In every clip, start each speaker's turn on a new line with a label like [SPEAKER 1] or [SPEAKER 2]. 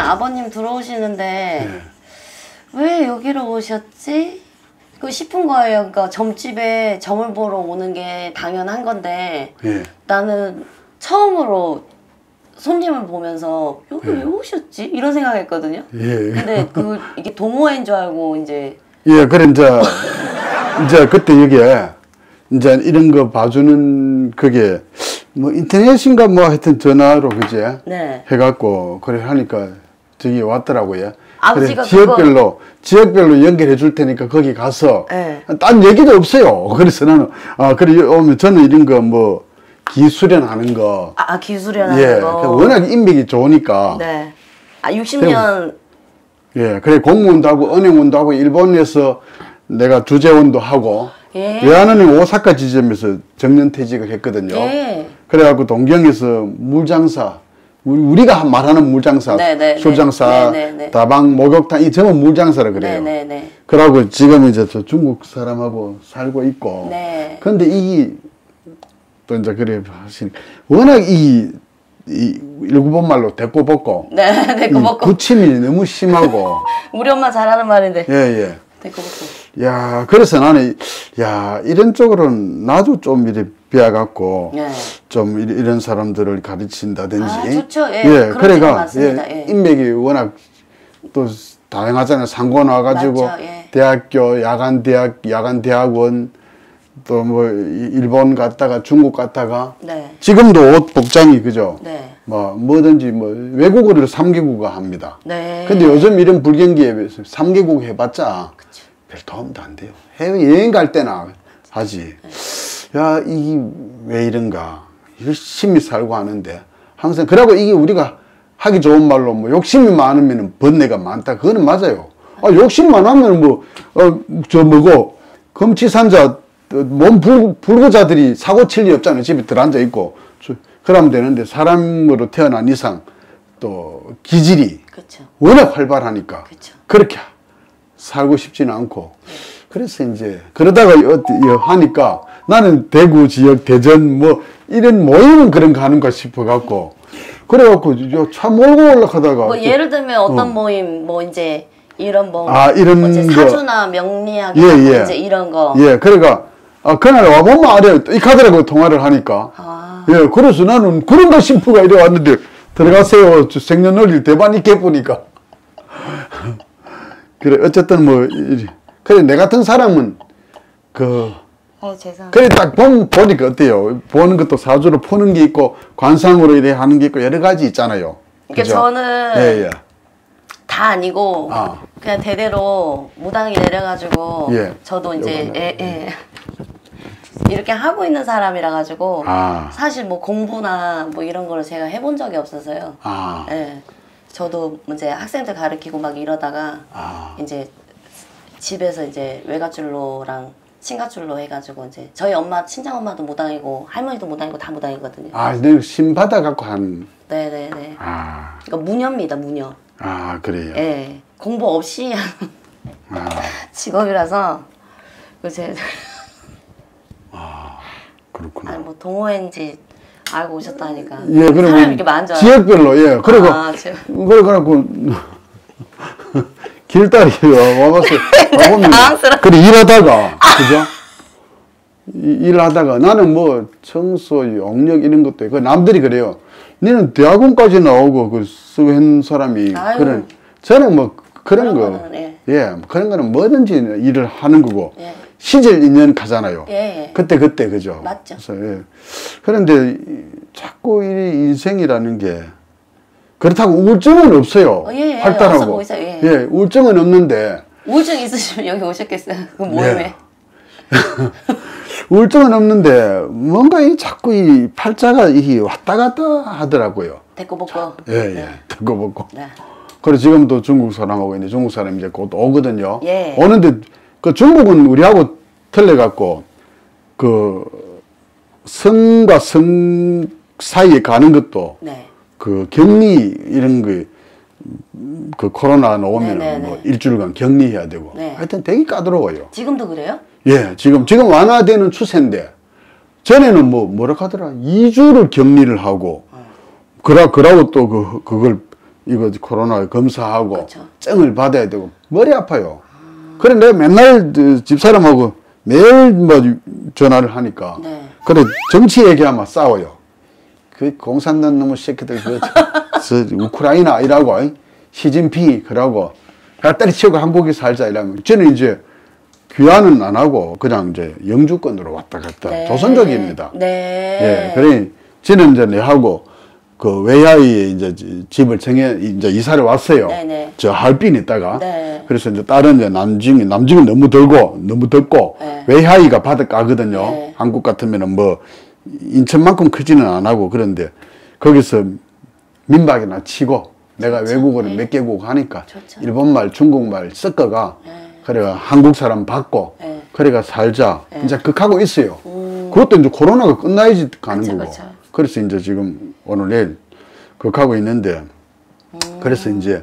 [SPEAKER 1] 아버님 들어오시는데
[SPEAKER 2] 네.
[SPEAKER 1] 왜 여기로 오셨지? 그 싶은 거예요. 그러니까 점집에 점을 보러 오는 게 당연한 건데
[SPEAKER 2] 예.
[SPEAKER 1] 나는 처음으로 손님을 보면서 여기
[SPEAKER 2] 네.
[SPEAKER 1] 왜 오셨지? 이런 생각했거든요.
[SPEAKER 2] 예.
[SPEAKER 1] 근데 그 이게 동호회인 줄 알고 이제
[SPEAKER 2] 예, 그래, 이제, 이제 그때 여기에, 이제 이런 거 봐주는 그게, 뭐 인터넷인가 뭐 하여튼 전화로, 그제?
[SPEAKER 1] 네.
[SPEAKER 2] 해갖고, 그래 하니까 저기 왔더라고요.
[SPEAKER 1] 아버지가
[SPEAKER 2] 지역별로, 지역별로 연결해 줄 테니까 거기 가서,
[SPEAKER 1] 네.
[SPEAKER 2] 딴 얘기도 없어요. 그래서 나는, 아, 그래, 오면 저는 이런 거 뭐, 기수련하는 거,
[SPEAKER 1] 아, 아 기술이라는
[SPEAKER 2] 예,
[SPEAKER 1] 거.
[SPEAKER 2] 그 워낙 인맥이 좋으니까,
[SPEAKER 1] 네. 아 60년
[SPEAKER 2] 예, 그래 공무원도 하고 은행원도 하고 일본에서 내가 주재원도 하고
[SPEAKER 1] 예.
[SPEAKER 2] 외환은행 오사카 지점에서 정년퇴직을 했거든요.
[SPEAKER 1] 예.
[SPEAKER 2] 그래갖고 동경에서 물장사 우리- 우리가 말하는 물장사,
[SPEAKER 1] 네, 네, 네.
[SPEAKER 2] 술장사,
[SPEAKER 1] 네, 네, 네.
[SPEAKER 2] 다방, 목욕탕 이 전부 물장사라 그래요.
[SPEAKER 1] 네네네.
[SPEAKER 2] 그러고 지금 이제 저 중국 사람하고 살고 있고.
[SPEAKER 1] 네.
[SPEAKER 2] 근데 이, 또 이제 그래 하시니, 워낙 이, 이 일본 말로 대꼬 벗고.
[SPEAKER 1] 네,
[SPEAKER 2] 이
[SPEAKER 1] 먹고.
[SPEAKER 2] 구침이 너무 심하고.
[SPEAKER 1] 우리 엄마 잘하는 말인데.
[SPEAKER 2] 예, 예.
[SPEAKER 1] 데리고 먹고.
[SPEAKER 2] 야, 그래서 나는, 야, 이런 쪽으로는 나도 좀 이렇게 비와갖고,
[SPEAKER 1] 네.
[SPEAKER 2] 좀 이- 이런 사람들을 가르친다든지.
[SPEAKER 1] 아, 좋죠. 예,
[SPEAKER 2] 예, 그래가,
[SPEAKER 1] 많습니다. 예.
[SPEAKER 2] 인맥이 워낙 또 다양하잖아요. 상고 나와가지고,
[SPEAKER 1] 맞죠, 예.
[SPEAKER 2] 대학교, 야간 대학, 야간 대학원, 또 뭐, 이- 일본 갔다가 중국 갔다가,
[SPEAKER 1] 네.
[SPEAKER 2] 지금도 옷 복장이 그죠?
[SPEAKER 1] 네.
[SPEAKER 2] 뭐, 뭐든지 뭐, 외국어를 3개국어 합니다.
[SPEAKER 1] 네.
[SPEAKER 2] 근데 요즘 이런 불경기에 비해서 3개국 해봤자 별 도움도 안 돼요. 해외 여행 갈 때나 하지. 야, 이게 왜 이런가. 열심히 살고 하는데 항상, 그러고 이게 우리가 하기 좋은 말로 뭐 욕심이 많으면 번뇌가 많다. 그거는 맞아요. 아, 욕심만 하면 뭐, 어, 저 뭐고, 검치산자, 어, 몸 불, 불구자들이 사고 칠 일 없잖아요. 집에 들어앉아 있고. 저- 그러면 되는데 사람으로 태어난 이상 또 기질이
[SPEAKER 1] 그렇죠.
[SPEAKER 2] 워낙 활발하니까
[SPEAKER 1] 그쵸.
[SPEAKER 2] 그렇게 살고 싶지는 않고 그래서 이제 그러다가 어- 어- 하니까 나는 대구 지역 대전 뭐 이런 모임은 그런 거 하는가 싶어 갖고 그래갖고 차 몰고 올라가다가
[SPEAKER 1] 뭐
[SPEAKER 2] 또-
[SPEAKER 1] 예를 들면 어떤
[SPEAKER 2] 어.
[SPEAKER 1] 모임 뭐 이제 이런 뭐
[SPEAKER 2] 아, 이런
[SPEAKER 1] 뭐
[SPEAKER 2] 거.
[SPEAKER 1] 사주나 명리학
[SPEAKER 2] 예,
[SPEAKER 1] 뭐
[SPEAKER 2] 예.
[SPEAKER 1] 이제 이런 거.
[SPEAKER 2] 예 그러니까 아 그날 와보면 알아요 이 카드라고 통화를 하니까
[SPEAKER 1] 아.
[SPEAKER 2] 예 그래서 나는 그런가 싶어가 이래 왔는데 들어가세요 저 생년월일 대반 있게 보니까 그래 어쨌든 뭐 이- 그래 내 같은 사람은
[SPEAKER 1] 그어 죄송.
[SPEAKER 2] 그래 딱 본, 보니까 어때요 보는 것도 사주로 푸는 게 있고 관상으로 이래 하는 게 있고 여러 가지 있잖아요
[SPEAKER 1] 그러니까
[SPEAKER 2] 그죠?
[SPEAKER 1] 저는
[SPEAKER 2] 예, 예.
[SPEAKER 1] 다 아니고
[SPEAKER 2] 아.
[SPEAKER 1] 그냥 대대로 무당이 내려가지고
[SPEAKER 2] 예.
[SPEAKER 1] 저도 이제. 예, 예. 이렇게 하고 있는 사람이라 가지고
[SPEAKER 2] 아.
[SPEAKER 1] 사실 뭐 공부나 뭐 이런 거를 제가 해본 적이 없어서요.
[SPEAKER 2] 아,
[SPEAKER 1] 예. 저도 이제 학생들 가르치고 막 이러다가
[SPEAKER 2] 아.
[SPEAKER 1] 이제 집에서 이제 외가줄로랑 친가줄로 해가지고 이제 저희 엄마 친정 엄마도 무당이고 할머니도 무당이고 다 무당이거든요.
[SPEAKER 2] 아, 내가 신 받아 갖고 한,
[SPEAKER 1] 네네네.
[SPEAKER 2] 아,
[SPEAKER 1] 그러니까 무녀입니다 무녀.
[SPEAKER 2] 아, 그래요.
[SPEAKER 1] 예. 공부 없이
[SPEAKER 2] 아,
[SPEAKER 1] 직업이라서 그제
[SPEAKER 2] 그렇구나.
[SPEAKER 1] 아니 뭐 동호회인지 알고 오셨다니까.
[SPEAKER 2] 예, 그러면
[SPEAKER 1] 이렇게 많죠.
[SPEAKER 2] 지역별로 예. 그리고
[SPEAKER 1] 아, 지역.
[SPEAKER 2] 그래 그래갖고 길다리 와봤어. 와보면. 그래 일하다가 그죠? 이- 일하다가 나는 뭐 청소, 영역 이런 것도 있고 남들이 그래요. 너는 대학원까지 나오고 그 쓰고 한 사람이
[SPEAKER 1] 아유.
[SPEAKER 2] 그런 저는 뭐 그런,
[SPEAKER 1] 그런
[SPEAKER 2] 거
[SPEAKER 1] 거는, 예.
[SPEAKER 2] 예, 그런 거는 뭐든지 일을 하는 거고
[SPEAKER 1] 예.
[SPEAKER 2] 시절 인연 가잖아요.
[SPEAKER 1] 예, 예.
[SPEAKER 2] 그때 그때 그죠.
[SPEAKER 1] 맞죠.
[SPEAKER 2] 그래서 예. 그런데 이- 자꾸 이 인생이라는 게 그렇다고 우울증은 없어요.
[SPEAKER 1] 어, 예, 예.
[SPEAKER 2] 활달하고.
[SPEAKER 1] 보이세요. 예.
[SPEAKER 2] 우울증은 없는데
[SPEAKER 1] 우울증 있으시면 여기 오셨겠어요. 그 모임에.
[SPEAKER 2] 예. 우울증은 없는데 뭔가 이 자꾸 이 팔자가 이 왔다 갔다 하더라고요.
[SPEAKER 1] 먹고.
[SPEAKER 2] 예, 예. 듣고 보고.
[SPEAKER 1] 네.
[SPEAKER 2] 그래서 지금도 중국 사람하고 있는데 중국 사람 이제 곧 오거든요.
[SPEAKER 1] 예.
[SPEAKER 2] 오는데 그 중국은 우리하고 틀려갖고 그 성과 성 사이에 가는 것도
[SPEAKER 1] 네.
[SPEAKER 2] 그 격리 이런 그, 그 코로나 오면
[SPEAKER 1] 네, 네,
[SPEAKER 2] 뭐
[SPEAKER 1] 네.
[SPEAKER 2] 일주일간 격리해야 되고
[SPEAKER 1] 네.
[SPEAKER 2] 하여튼 되게 까다로워요.
[SPEAKER 1] 지금도 그래요?
[SPEAKER 2] 예, 지금 지금 완화되는 추세인데 전에는 뭐 뭐라 하더라 2주를 격리를 하고 그라 그러고 또 그 그걸 이거 코로나 검사하고
[SPEAKER 1] 그쵸.
[SPEAKER 2] 증을 받아야 되고 머리 아파요. 그래 내가 맨날 그 집사람하고 매일 뭐 전화를 하니까
[SPEAKER 1] 네.
[SPEAKER 2] 그래 정치 얘기하면 싸워요. 그 공산당 놈의 새끼들 그 저, 저 우크라이나 이라고 이? 시진핑 그러고 야 때려치우고 한국에 살자 이러면 저는 이제 귀환은 안 하고 그냥 이제 영주권으로 왔다 갔다
[SPEAKER 1] 네.
[SPEAKER 2] 조선족입니다.
[SPEAKER 1] 네.
[SPEAKER 2] 예, 그래 저는 이제 내하고 그 외야에 이제 지- 집을 정해 이제 이사를 왔어요.
[SPEAKER 1] 네네.
[SPEAKER 2] 저 할빈 있다가
[SPEAKER 1] 네.
[SPEAKER 2] 그래서 이제 다른 이제 남중이 남중은 너무 덜고 너무 덥고
[SPEAKER 1] 네.
[SPEAKER 2] 외하이가 바닷가거든요.
[SPEAKER 1] 네.
[SPEAKER 2] 한국 같으면은 뭐 인천만큼 크지는 안 하고 그런데 거기서 민박이나 치고 내가 외국어를 몇 개국 하니까
[SPEAKER 1] 좋죠.
[SPEAKER 2] 일본말, 중국말 섞어가
[SPEAKER 1] 네.
[SPEAKER 2] 그래가 한국 사람 받고
[SPEAKER 1] 네.
[SPEAKER 2] 그래가 살자 이제 극하고 있어요.
[SPEAKER 1] 음.
[SPEAKER 2] 그것도 이제 코로나가 끝나야지 가는
[SPEAKER 1] 그쵸,
[SPEAKER 2] 거고.
[SPEAKER 1] 그쵸.
[SPEAKER 2] 그래서 이제 지금 오늘 내일 극하고 있는데
[SPEAKER 1] 음.
[SPEAKER 2] 그래서 이제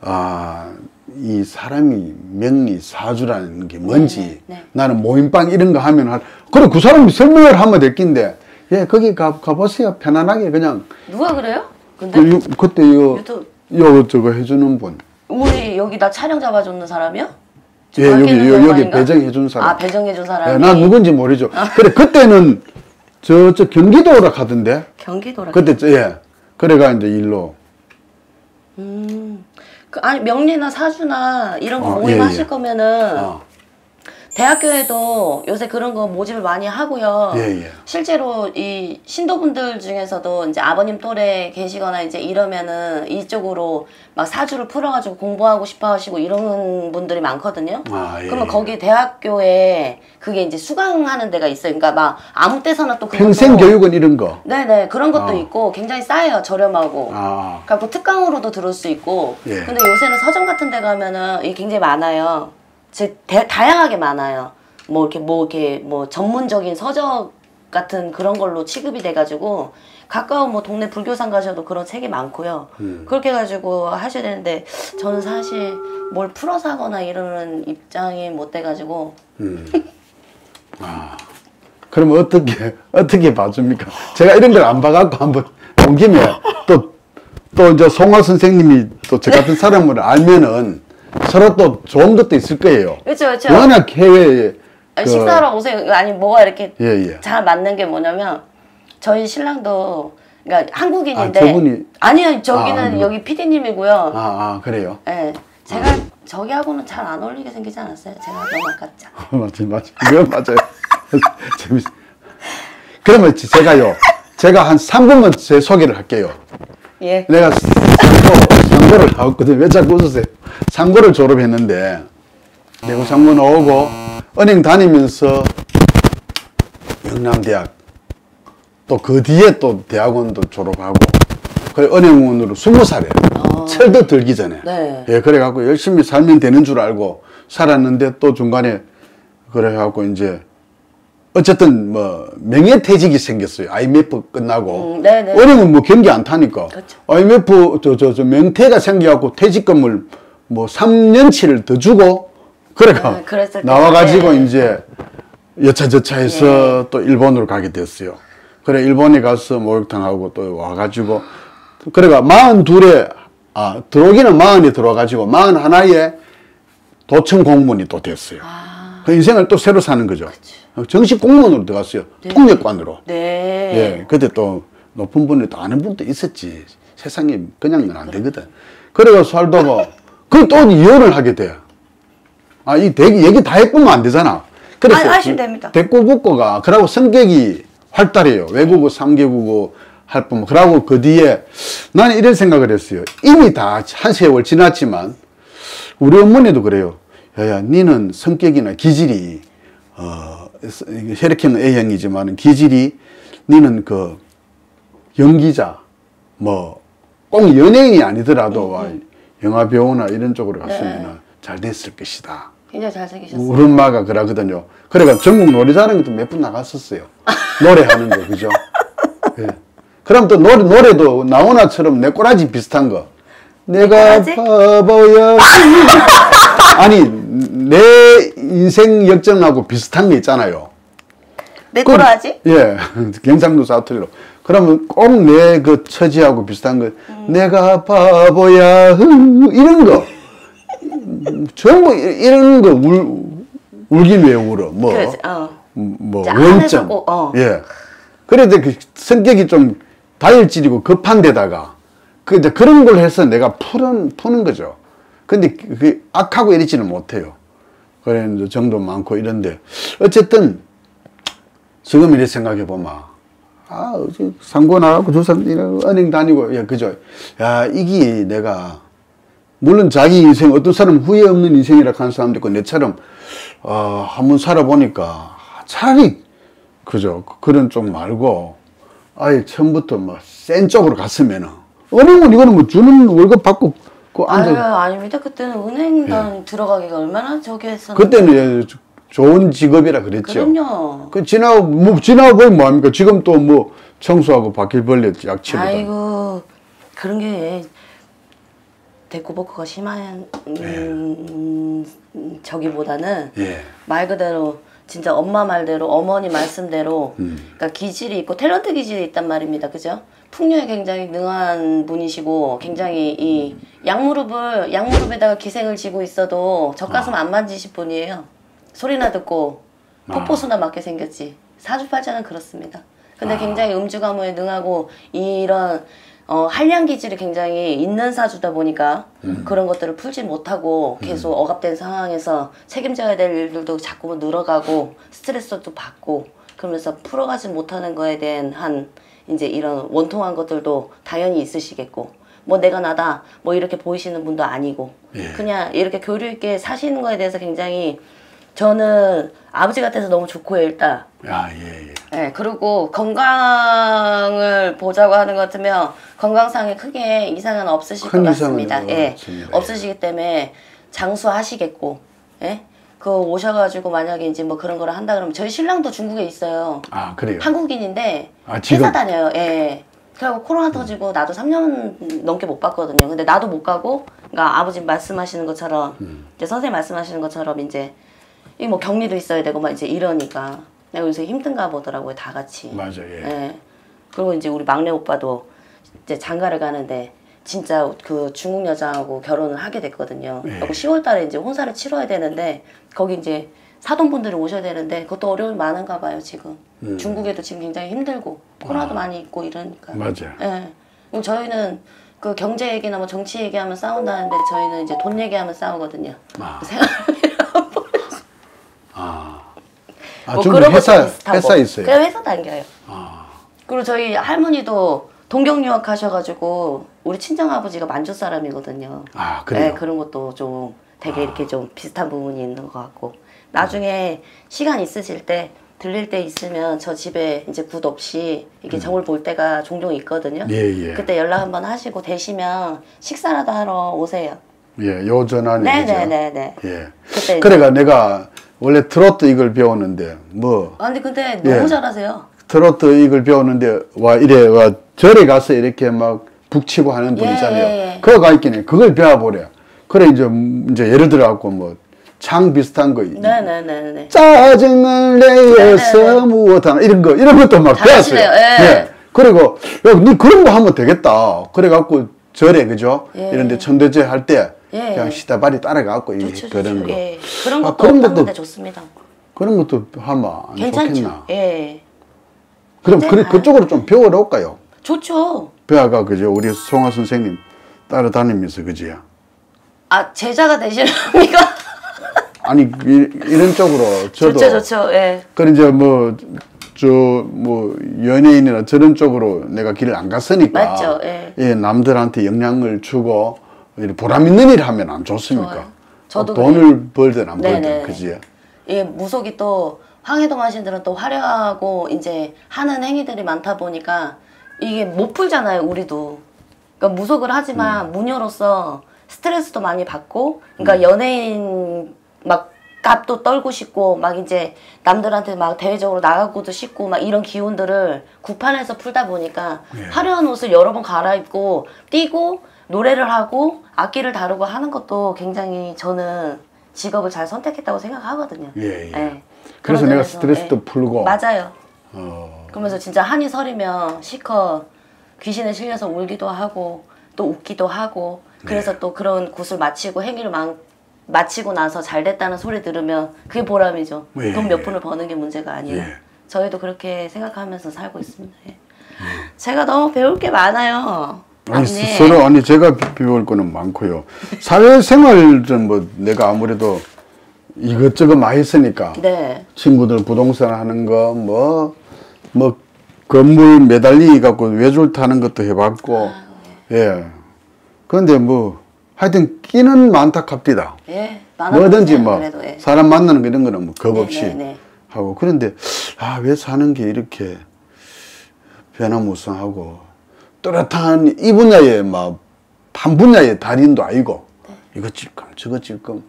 [SPEAKER 2] 아, 이 사람이 명리 사주라는 게 뭔지
[SPEAKER 1] 네, 네.
[SPEAKER 2] 나는 모임빵 이런 거 하면 할 그래 그 사람이 설명을 하면 될 낀데 예 거기 가 가보세요 편안하게 그냥
[SPEAKER 1] 누가 그래요? 근데
[SPEAKER 2] 그, 요- 그때 요,
[SPEAKER 1] 유튜브-
[SPEAKER 2] 요 저거 해주는 분
[SPEAKER 1] 우리 여기 나 촬영 잡아주는 사람이요?
[SPEAKER 2] 예, 여기, 여기? 배정해준 사람.
[SPEAKER 1] 아 배정해준 사람이.
[SPEAKER 2] 예, 나 누군지 모르죠 그래 그때는 저저 경기도라 가던데
[SPEAKER 1] 경기도라.
[SPEAKER 2] 그때 저, 예 그래가 이제 일로
[SPEAKER 1] 음. 그 아니 명리나 사주나 이런 거
[SPEAKER 2] 어,
[SPEAKER 1] 모임
[SPEAKER 2] 예,
[SPEAKER 1] 하실
[SPEAKER 2] 예.
[SPEAKER 1] 거면은
[SPEAKER 2] 어,
[SPEAKER 1] 대학교에도 요새 그런 거 모집을 많이 하고요.
[SPEAKER 2] 예, 예.
[SPEAKER 1] 실제로 이 신도분들 중에서도 이제 아버님 또래 계시거나 이제 이러면은 이쪽으로 막 사주를 풀어가지고 공부하고 싶어 하시고 이런 분들이 많거든요.
[SPEAKER 2] 아, 예,
[SPEAKER 1] 그러면
[SPEAKER 2] 예.
[SPEAKER 1] 거기 대학교에 그게 이제 수강하는 데가 있어요. 그러니까 막 아무 때서나 또
[SPEAKER 2] 평생 교육은 이런 거
[SPEAKER 1] 네네 그런 것도
[SPEAKER 2] 어.
[SPEAKER 1] 있고 굉장히 싸요 저렴하고.
[SPEAKER 2] 아,
[SPEAKER 1] 그러니까 뭐 특강으로도 들을 수 있고
[SPEAKER 2] 예.
[SPEAKER 1] 근데 요새는 서점 같은 데 가면은 굉장히 많아요 즉 대- 다양하게 많아요. 뭐 이렇게 뭐 이렇게 뭐 전문적인 서적 같은 그런 걸로 취급이 돼가지고 가까운 뭐 동네 불교산 가셔도 그런 책이 많고요.
[SPEAKER 2] 음.
[SPEAKER 1] 그렇게 해가지고 하셔야 되는데 저는 사실 뭘 풀어서 하거나 이러는 입장이 못 돼가지고.
[SPEAKER 2] 그럼 어떻게 어떻게 봐줍니까? 제가 이런 걸 안 봐갖고 한번 온 김에 또 또 이제 송화 선생님이 또 저 같은 사람을 알면은 서로 또 좋은 것도 있을 거예요.
[SPEAKER 1] 그렇죠 그렇죠
[SPEAKER 2] 워낙 해외에
[SPEAKER 1] 아니,
[SPEAKER 2] 그-
[SPEAKER 1] 식사하러 오세요 아니 뭐가 이렇게
[SPEAKER 2] 예, 예.
[SPEAKER 1] 잘 맞는 게 뭐냐면 저희 신랑도 그러니까 한국인인데
[SPEAKER 2] 아, 저분이-
[SPEAKER 1] 아니요 저기는
[SPEAKER 2] 아,
[SPEAKER 1] 여기 PD님이고요.
[SPEAKER 2] 아, 아 그래요.
[SPEAKER 1] 예, 제가 저기하고는 잘 안 어울리게 생기지 않았어요. 제가 너무 아깝죠.
[SPEAKER 2] 맞지 맞지. 그건 맞아요. 재밌. 그러면 제가요. 제가 한 3분만 제 소개를 할게요.
[SPEAKER 1] 예.
[SPEAKER 2] 내가 상고, 상고를 나왔거든요. 왜 자꾸 웃으세요? 상고를 졸업했는데, 내고 상고 나오고, 은행 다니면서, 영남대학, 또 그 뒤에 또 대학원도 졸업하고, 그래, 은행원으로 20살에, 철도 들기 전에.
[SPEAKER 1] 네.
[SPEAKER 2] 예, 그래갖고 열심히 살면 되는 줄 알고 살았는데 또 중간에, 그래갖고 이제, 어쨌든 뭐 명예퇴직이 생겼어요. IMF 끝나고
[SPEAKER 1] 음, 네네.
[SPEAKER 2] 은행은 뭐 경기 안 타니까
[SPEAKER 1] 그렇죠.
[SPEAKER 2] IMF 저 저 저 명퇴가 생겨갖고 퇴직금을 뭐 3년치를 더 주고 그래가
[SPEAKER 1] 네, 때.
[SPEAKER 2] 나와가지고
[SPEAKER 1] 네.
[SPEAKER 2] 이제 여차저차해서 또 일본으로 가게 됐어요. 그래 일본에 가서 목욕탕하고 또 와가지고 그래가 마흔 둘에 아 들어오기는 마흔에 들어와가지고 마흔 하나에 도청 공무원이 또 됐어요.
[SPEAKER 1] 아,
[SPEAKER 2] 그 인생을 또 새로 사는 거죠. 정식 공무원으로 들어갔어요. 통역관으로.
[SPEAKER 1] 네.
[SPEAKER 2] 예, 그때 또 높은 분이 또 아는 분도 있었지. 세상에 그냥은 안 되거든. 그래가 살다가 그또 이혼을 하게 돼. 아, 이 대기 얘기 다 해보면 안 되잖아. 그래서
[SPEAKER 1] 하시면 됩니다.
[SPEAKER 2] 대꾸 붙고가 그러고 성격이 활달해요. 외국어, 삼개국어 할 뿐. 그러고 그 뒤에 나는 이런 생각을 했어요. 이미 다 한 세월 지났지만 우리 어머니도 그래요. 야야, 니는 성격이나 기질이 어, 혈액형은 A형이지만 기질이 니는 그 연기자 뭐 꼭 연예인이 아니더라도 와, 영화 배우나 이런 쪽으로 갔으면 잘 됐을 것이다.
[SPEAKER 1] 굉장히 잘생기셨어요.
[SPEAKER 2] 우리 엄마가 그러거든요. 그래가 전국 노래자랑에도 몇 분 나갔었어요. 노래하는 거, 그죠? 예. 그럼 또 노래, 노래도 나오나처럼 내 꼬라지 비슷한 거. 내가? 바보야. 아니, 내 인생 역전하고 비슷한 게 있잖아요.
[SPEAKER 1] 내
[SPEAKER 2] 그-
[SPEAKER 1] 거로 하지?
[SPEAKER 2] 예, 경상도 사투리로. 그러면 꼭 내 그 처지하고 비슷한 거,
[SPEAKER 1] 음.
[SPEAKER 2] 내가 바보야, 흐, 이런 거. 음, 전부 이- 이런 거 울, 울긴 왜 울어. 뭐,
[SPEAKER 1] 그렇지, 어.
[SPEAKER 2] 음, 뭐, 원점.
[SPEAKER 1] 꼭, 어.
[SPEAKER 2] 예. 그래도 그 성격이 좀 다혈질이고 급한 데다가, 그, 이제 그런 걸 해서 내가 푸는, 푸는 거죠. 근데 그, 그 악하고 이러지는 못해요. 그래, 이제 정도 많고 이런데. 어쨌든, 지금 이래 생각해 보면, 아, 상고 나가고 이런 은행 다니고, 야, 그죠? 야, 이게 내가, 물론 자기 인생, 어떤 사람 후회 없는 인생이라 하는 사람도 있고, 내처럼, 어, 한번 살아보니까, 차라리, 그죠? 그런 쪽 말고, 아예 처음부터 뭐, 센 쪽으로 갔으면은, 은행은 이거는 뭐 주는 월급 받고, 그 앉아.
[SPEAKER 1] 아유, 아닙니다. 그때는 은행단 들어가기가 얼마나 저기 했었는데.
[SPEAKER 2] 예. 그때는 조- 좋은 직업이라 그랬죠.
[SPEAKER 1] 그럼요.
[SPEAKER 2] 그 지나고 뭐 지나고 보면 뭐합니까? 지금 또 뭐 청소하고 바퀴벌레 약치고
[SPEAKER 1] 아이고 그런 게 대꾸버크가 심한 음, 저기보다는
[SPEAKER 2] 예.
[SPEAKER 1] 말 그대로 진짜 엄마 말대로 어머니 말씀대로
[SPEAKER 2] 음.
[SPEAKER 1] 그러니까 기질이 있고 탤런트 기질이 있단 말입니다. 그죠? 풍류에 굉장히 능한 분이시고 굉장히 이 양무릎을 양무릎에다가 기생을 지고 있어도 젖가슴 안 만지실 분이에요. 소리나 듣고 폭포수나 맞게 생겼지. 사주팔자는 그렇습니다. 근데 굉장히 음주 가무에 능하고 이런 어, 한량 기질이 굉장히 있는 사주다 보니까 그런 것들을 풀지 못하고 계속 억압된 상황에서 책임져야 될 일들도 자꾸 늘어가고 스트레스도 받고 그러면서 풀어가지 못하는 거에 대한 한 이제 이런 원통한 것들도 당연히 있으시겠고 뭐 내가 나다 뭐 이렇게 보이시는 분도 아니고
[SPEAKER 2] 예.
[SPEAKER 1] 그냥 이렇게 교류 있게 사시는 거에 대해서 굉장히 저는 아버지 같아서 너무 좋고요 일단
[SPEAKER 2] 야, 예, 예.
[SPEAKER 1] 네, 그리고 건강을 보자고 하는 것 같으면 건강상에 크게 이상은 없으실 큰것 같습니다. 예,
[SPEAKER 2] 없습니다.
[SPEAKER 1] 없으시기 때문에 장수하시겠고, 예, 그 오셔가지고 만약에 이제 뭐 그런 거를 한다 그러면 저희 신랑도 중국에 있어요.
[SPEAKER 2] 아, 그래요.
[SPEAKER 1] 한국인인데
[SPEAKER 2] 아, 지금?
[SPEAKER 1] 회사 다녀요. 예. 그리고 코로나 터지고 나도 3년 넘게 못 봤거든요. 근데 나도 못 가고, 그러니까 아버지 말씀하시는 것처럼
[SPEAKER 2] 음.
[SPEAKER 1] 이제 선생님 말씀하시는 것처럼 이제 이 뭐 격리도 있어야 되고 막 이제 이러니까 내가 요새 힘든가 보더라고요. 다 같이.
[SPEAKER 2] 맞아, 예.
[SPEAKER 1] 예. 그리고 이제 우리 막내 오빠도 이제 장가를 가는데 진짜 그 중국 여자하고 결혼을 하게 됐거든요.
[SPEAKER 2] 예.
[SPEAKER 1] 그리고 10월 달에 이제 혼사를 치러야 되는데 거기 이제 사돈분들이 오셔야 되는데 그것도 어려움이 많은가 봐요, 지금.
[SPEAKER 2] 음.
[SPEAKER 1] 중국에도 지금 굉장히 힘들고 코로나도 많이 있고 이러니까.
[SPEAKER 2] 맞아.
[SPEAKER 1] 예. 그럼 저희는 그 경제 얘기나 뭐 정치 얘기하면 싸운다는데 저희는 이제 돈 얘기하면 싸우거든요.
[SPEAKER 2] 아.
[SPEAKER 1] 생활
[SPEAKER 2] 아. 아,
[SPEAKER 1] 뭐 그런 것도
[SPEAKER 2] 회사,
[SPEAKER 1] 비슷하고.
[SPEAKER 2] 회사 있어요.
[SPEAKER 1] 그냥 회사 다녀요.
[SPEAKER 2] 아.
[SPEAKER 1] 그리고 저희 할머니도 동경 유학 하셔가지고 우리 친정 아버지가 만주 사람이거든요.
[SPEAKER 2] 아, 그래요?
[SPEAKER 1] 네, 그런 것도 좀 되게 이렇게 좀 비슷한 부분이 있는 것 같고 나중에 시간 있으실 때 들릴 때 있으면 저 집에 이제 굿 없이 이렇게 점을 볼 때가 종종 있거든요.
[SPEAKER 2] 음. 예, 예.
[SPEAKER 1] 그때 연락 한번 하시고 되시면 식사라도 하러 오세요.
[SPEAKER 2] 예, 요 전화는 그죠?
[SPEAKER 1] 네네네네.
[SPEAKER 2] 예.
[SPEAKER 1] 그때
[SPEAKER 2] 그래가 내가 원래 트로트 이걸 배웠는데
[SPEAKER 1] 뭐아 근데 근데 너무
[SPEAKER 2] 예.
[SPEAKER 1] 잘하세요.
[SPEAKER 2] 트로트 이걸 배웠는데 와 이래 와 절에 가서 이렇게 막 북치고 하는 분
[SPEAKER 1] 예,
[SPEAKER 2] 있잖아요.
[SPEAKER 1] 예, 예.
[SPEAKER 2] 그거 가 있긴 해. 그걸 배워보래. 그래 이제 이제 예를 들어 갖고 뭐 창 비슷한 거
[SPEAKER 1] 네 네 네 네.
[SPEAKER 2] 짜증을 내어서. 무엇하나 이런 거 이런 것도 막 배웠어요.
[SPEAKER 1] 예.
[SPEAKER 2] 그리고 야 니 그런 거 하면 되겠다. 그래 갖고 절에 그죠?
[SPEAKER 1] 예.
[SPEAKER 2] 이런데 천도제 할때
[SPEAKER 1] 예.
[SPEAKER 2] 그냥 시다발이 따라 갖고 이
[SPEAKER 1] 좋죠,
[SPEAKER 2] 그런. 거
[SPEAKER 1] 예. 그런
[SPEAKER 2] 아,
[SPEAKER 1] 것도
[SPEAKER 2] 그런
[SPEAKER 1] 없다는
[SPEAKER 2] 것도
[SPEAKER 1] 데 좋습니다.
[SPEAKER 2] 그런 것도 하면 안
[SPEAKER 1] 괜찮죠.
[SPEAKER 2] 좋겠나?
[SPEAKER 1] 예.
[SPEAKER 2] 그럼
[SPEAKER 1] 네,
[SPEAKER 2] 그,
[SPEAKER 1] 아.
[SPEAKER 2] 그쪽으로 좀 배워놓을까요?
[SPEAKER 1] 좋죠.
[SPEAKER 2] 배아가 그죠? 우리 송화 선생님 따라다니면서 그지?
[SPEAKER 1] 아 제자가 되시랍니까?
[SPEAKER 2] 아니 이, 이런 쪽으로 저도
[SPEAKER 1] 좋죠, 좋죠. 예.
[SPEAKER 2] 그런 이제 뭐 저뭐 연예인이나 저런 쪽으로 내가 길을 안 갔으니까
[SPEAKER 1] 맞죠, 예.
[SPEAKER 2] 남들한테 영향을 주고 보람 있는 일 하면 안 좋습니까?
[SPEAKER 1] 좋아요. 저도
[SPEAKER 2] 돈을 벌든 안. 벌든 그지?
[SPEAKER 1] 이 무속이 또 황해동 하신들은 또 화려하고 이제 하는 행위들이 많다 보니까 이게 못 풀잖아요, 우리도. 그러니까 무속을 하지만 무녀로서 스트레스도 많이 받고, 그러니까 연예인 막 값도 떨고 싶고, 막 이제 남들한테 막 대외적으로 나가고도 싶고, 막 이런 기운들을 구판에서 풀다 보니까 화려한 옷을 여러 번 갈아입고, 뛰고, 노래를 하고, 악기를 다루고 하는 것도 굉장히 저는 직업을 잘 선택했다고 생각하거든요.
[SPEAKER 2] 예, 예.
[SPEAKER 1] 예.
[SPEAKER 2] 그래서 내가 스트레스도
[SPEAKER 1] 예.
[SPEAKER 2] 풀고
[SPEAKER 1] 맞아요.
[SPEAKER 2] 어,
[SPEAKER 1] 그러면서 진짜 한이 서리면 시커 귀신에 실려서 울기도 하고 또 웃기도 하고 그래서
[SPEAKER 2] 네.
[SPEAKER 1] 또 그런 굿을 마치고 행위를 마, 마치고 나서 잘 됐다는 소리 들으면 그게 보람이죠.
[SPEAKER 2] 예.
[SPEAKER 1] 돈몇 푼을 버는 게 문제가 아니라
[SPEAKER 2] 예.
[SPEAKER 1] 저희도 그렇게 생각하면서 살고 있습니다. 예. 제가 너무 배울 게 많아요.
[SPEAKER 2] 아니
[SPEAKER 1] 언니.
[SPEAKER 2] 서로 아니 제가 비- 배울 거는 많고요. 사회생활은 뭐 내가 아무래도 이것저것 많이 했으니까
[SPEAKER 1] 네.
[SPEAKER 2] 친구들 부동산 하는 거 뭐 뭐 건물 매달리기 갖고 외줄 타는 것도 해봤고 예. 그런데 뭐 하여튼 끼는 많다 갑디다.
[SPEAKER 1] 예.
[SPEAKER 2] 뭐든지 뭐
[SPEAKER 1] 예.
[SPEAKER 2] 사람 만나는 거 이런 거는 뭐 겁 없이
[SPEAKER 1] 네, 네.
[SPEAKER 2] 하고 그런데 아 왜 사는 게 이렇게 변화무쌍하고 뚜렷한 이 분야에 막한 분야의 달인도 아니고
[SPEAKER 1] 네.
[SPEAKER 2] 이거 찔끔 저거 찔끔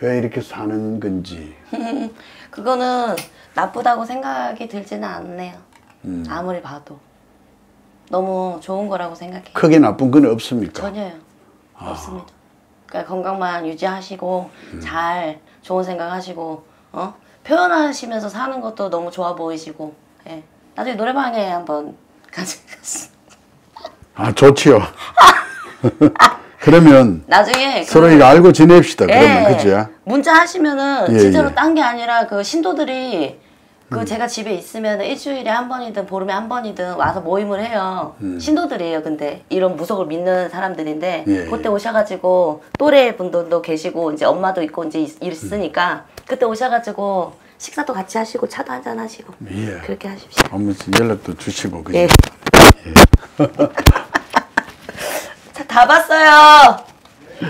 [SPEAKER 2] 왜 이렇게 사는 건지
[SPEAKER 1] 그거는 나쁘다고 생각이 들지는 않네요.
[SPEAKER 2] 음.
[SPEAKER 1] 아무리 봐도 너무 좋은 거라고 생각해요.
[SPEAKER 2] 크게 나쁜 건 없습니까?
[SPEAKER 1] 전혀요.
[SPEAKER 2] 아.
[SPEAKER 1] 없습니다. 그러니까 건강만 유지하시고
[SPEAKER 2] 음.
[SPEAKER 1] 잘 좋은 생각하시고 어 표현하시면서 사는 것도 너무 좋아 보이시고 예. 나중에 노래방에 한번 같이 갔어.
[SPEAKER 2] 아 좋지요. 그러면
[SPEAKER 1] 나중에 그-
[SPEAKER 2] 서로 이거 알고 지냅시다. 그러면
[SPEAKER 1] 예.
[SPEAKER 2] 그죠?
[SPEAKER 1] 문자 하시면은
[SPEAKER 2] 예,
[SPEAKER 1] 진짜로
[SPEAKER 2] 예.
[SPEAKER 1] 딴 게 아니라 그 신도들이 그
[SPEAKER 2] 음.
[SPEAKER 1] 제가 집에 있으면 일주일에 한 번이든 보름에 한 번이든 와서 모임을 해요.
[SPEAKER 2] 음.
[SPEAKER 1] 신도들이에요. 근데 이런 무속을 믿는 사람들인데
[SPEAKER 2] 예,
[SPEAKER 1] 그때 오셔가지고 또래 분들도 계시고 이제 엄마도 있고 이제 있- 있으니까 그때 오셔가지고 식사도 같이 하시고 차도 한잔 하시고
[SPEAKER 2] 예.
[SPEAKER 1] 그렇게 하십시오.
[SPEAKER 2] 아무튼 연락도 주시고 그죠?
[SPEAKER 1] 예. 자, 다 봤어요.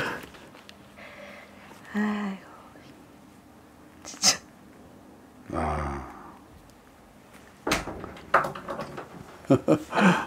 [SPEAKER 1] 아이고. 진짜.
[SPEAKER 2] 아. ハハハッ。